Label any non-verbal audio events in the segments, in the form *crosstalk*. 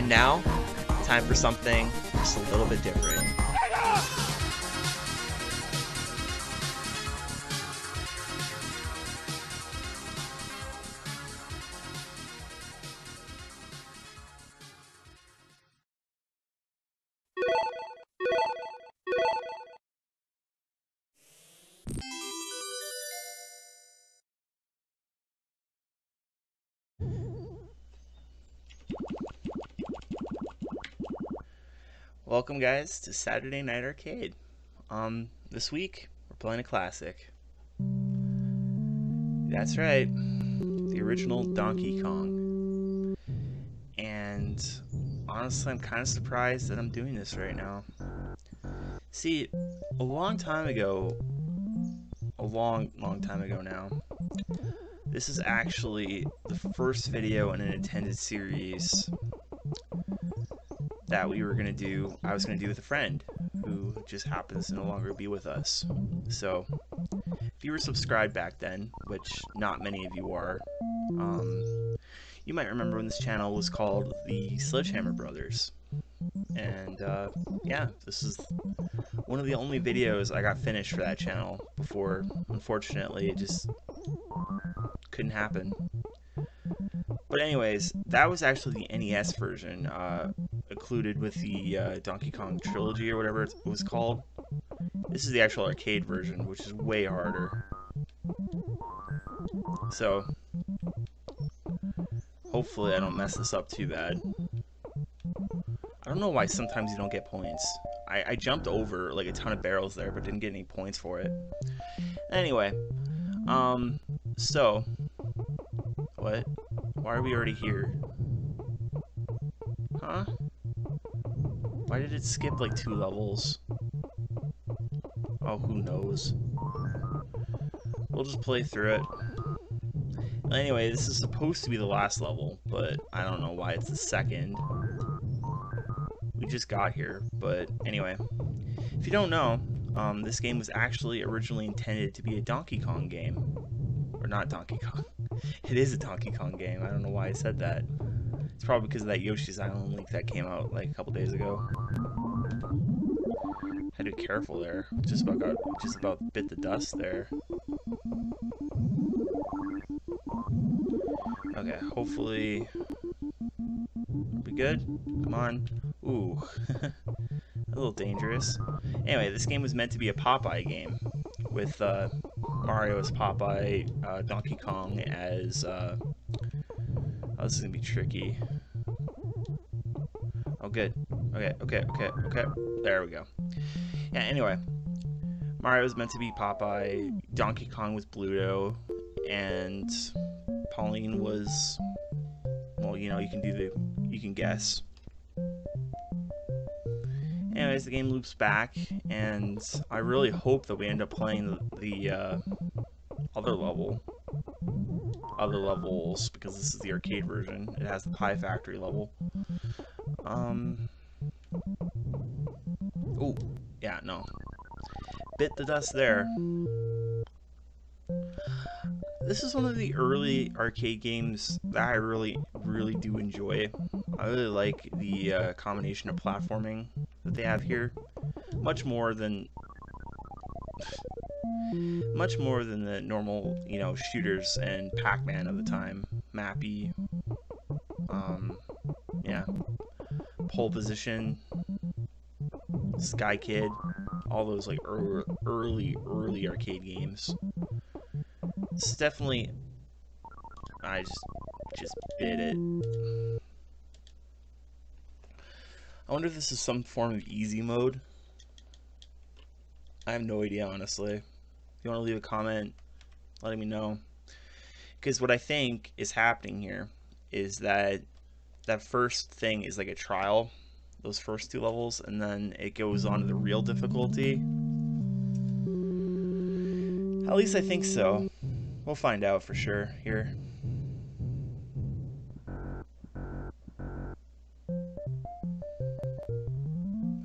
And now, time for something just a little bit different. Welcome guys to Saturday Night Arcade. Um, this week we're playing a classic. That's right, the original Donkey Kong. And honestly, I'm kind of surprised that I'm doing this right now. See, a long time ago, a long, long time ago now, this is actually the first video in an intended series that we were going to do, I was going to do with a friend who just happens to no longer be with us. So, if you were subscribed back then, which not many of you are, um, you might remember when this channel was called the Sledgehammer Brothers. And, uh, yeah, this is one of the only videos I got finished for that channel before, unfortunately, it just couldn't happen. But anyways, that was actually the NES version. Uh, included with the uh, Donkey Kong trilogy or whatever it was called. This is the actual arcade version, which is way harder. So, hopefully I don't mess this up too bad. I don't know why sometimes you don't get points. I, I jumped over like a ton of barrels there, but didn't get any points for it. Anyway, um, so, what? Why are we already here? Huh? Why did it skip like two levels? Oh, who knows? We'll just play through it. Anyway, this is supposed to be the last level, but I don't know why it's the second. We just got here, but anyway. If you don't know, um, this game was actually originally intended to be a Donkey Kong game. Or not Donkey Kong. *laughs* It is a Donkey Kong game. I don't know why I said that. It's probably because of that Yoshi's Island link that came out like a couple days ago. Had to be careful there. Just about got just about bit the dust there. Okay, hopefully we good? Come on. Ooh. *laughs* a little dangerous. Anyway, this game was meant to be a Popeye game with uh, Mario as Popeye, uh, Donkey Kong as uh, Oh, this is gonna be tricky. Oh, good. Okay, okay, okay, okay. There we go. Yeah, anyway. Mario was meant to be Popeye, Donkey Kong was Bluto, and Pauline was... Well, you know, you can do the... You can guess. Anyways, the game loops back, and I really hope that we end up playing the, the uh, other level other levels because this is the arcade version. It has the Pie Factory level. Um. Oh, yeah, no. Bit the dust there. This is one of the early arcade games that I really, really do enjoy. I really like the uh, combination of platforming that they have here. Much more than much more than the normal, you know, shooters and Pac-Man of the time. Mappy, um, yeah, pole position, Sky Kid, all those like early, early, early arcade games. It's definitely, I just, just bit it. I wonder if this is some form of easy mode. I have no idea, honestly. If you want to leave a comment, letting me know. Because what I think is happening here is that that first thing is like a trial, those first two levels, and then it goes on to the real difficulty. At least I think so. We'll find out for sure here.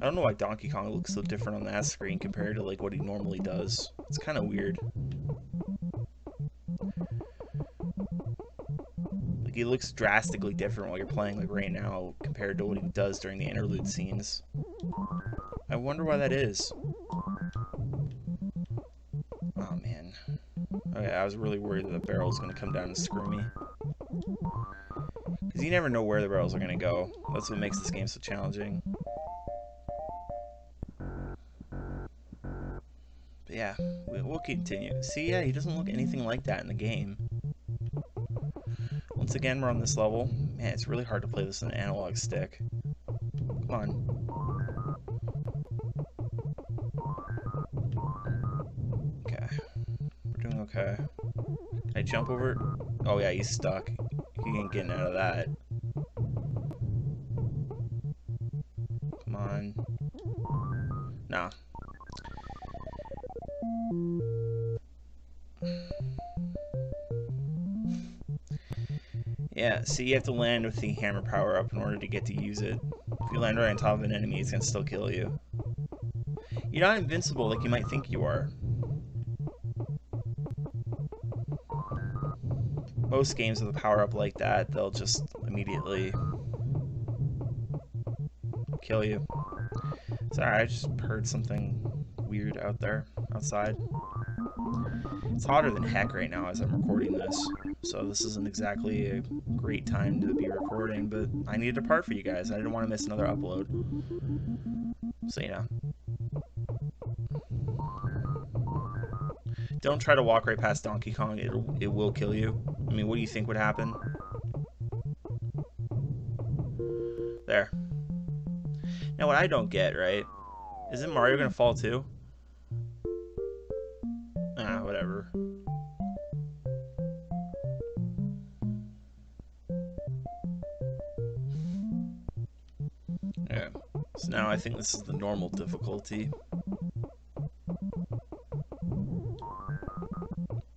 I don't know why Donkey Kong looks so different on that screen compared to like what he normally does. It's kind of weird. Like he looks drastically different while you're playing, like, right now, compared to what he does during the interlude scenes. I wonder why that is. Oh, man. Okay, I was really worried that the barrel was going to come down and screw me. Because you never know where the barrels are going to go. That's what makes this game so challenging. But yeah, we'll continue. See, yeah, he doesn't look anything like that in the game. Once again, we're on this level. Man, it's really hard to play this on an analog stick. Come on. Okay. We're doing okay. Can I jump over? Oh yeah, he's stuck. He ain't getting out of that. Come on. Nah. Yeah, see, you have to land with the hammer power up in order to get to use it. If you land right on top of an enemy, it's gonna still kill you. You're not invincible like you might think you are. Most games with a power up like that, they'll just immediately kill you. Sorry, I just heard something weird out there, outside. It's hotter than heck right now as I'm recording this, so this isn't exactly a great time to be recording, but I needed a part for you guys. I didn't want to miss another upload. So, you know. Don't try to walk right past Donkey Kong. It'll, it will kill you. I mean, what do you think would happen? There. Now, what I don't get, right? Isn't Mario going to fall too? Yeah. So now I think this is the normal difficulty.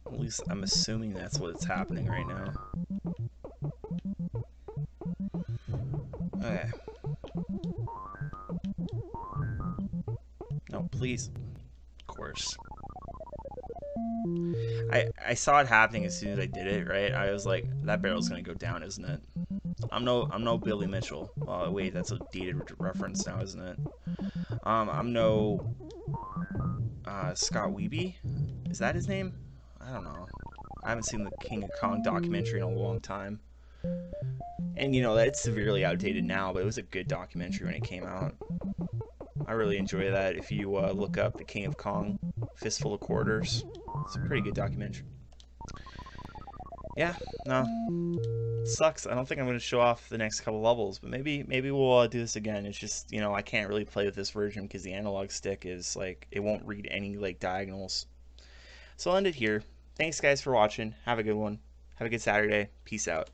At least I'm assuming that's what's happening right now. Okay. No, please. Of course. I saw it happening as soon as I did it, right? I was like, that barrel's gonna go down, isn't it? I'm no I'm no Billy Mitchell. Well, wait, that's a dated reference now, isn't it? Um, I'm no uh, Scott Wiebe. Is that his name? I don't know. I haven't seen the King of Kong documentary in a long time. And you know, that's severely outdated now, but it was a good documentary when it came out. I really enjoy that. If you uh, look up the King of Kong, Fistful of Quarters, it's a pretty good documentary. Yeah, no, sucks. I don't think I'm going to show off the next couple levels, but maybe maybe we'll uh, do this again. It's just you know I can't really play with this version because the analog stick is like it won't read any like diagonals. So I'll end it here. Thanks guys for watching. Have a good one. Have a good Saturday. Peace out.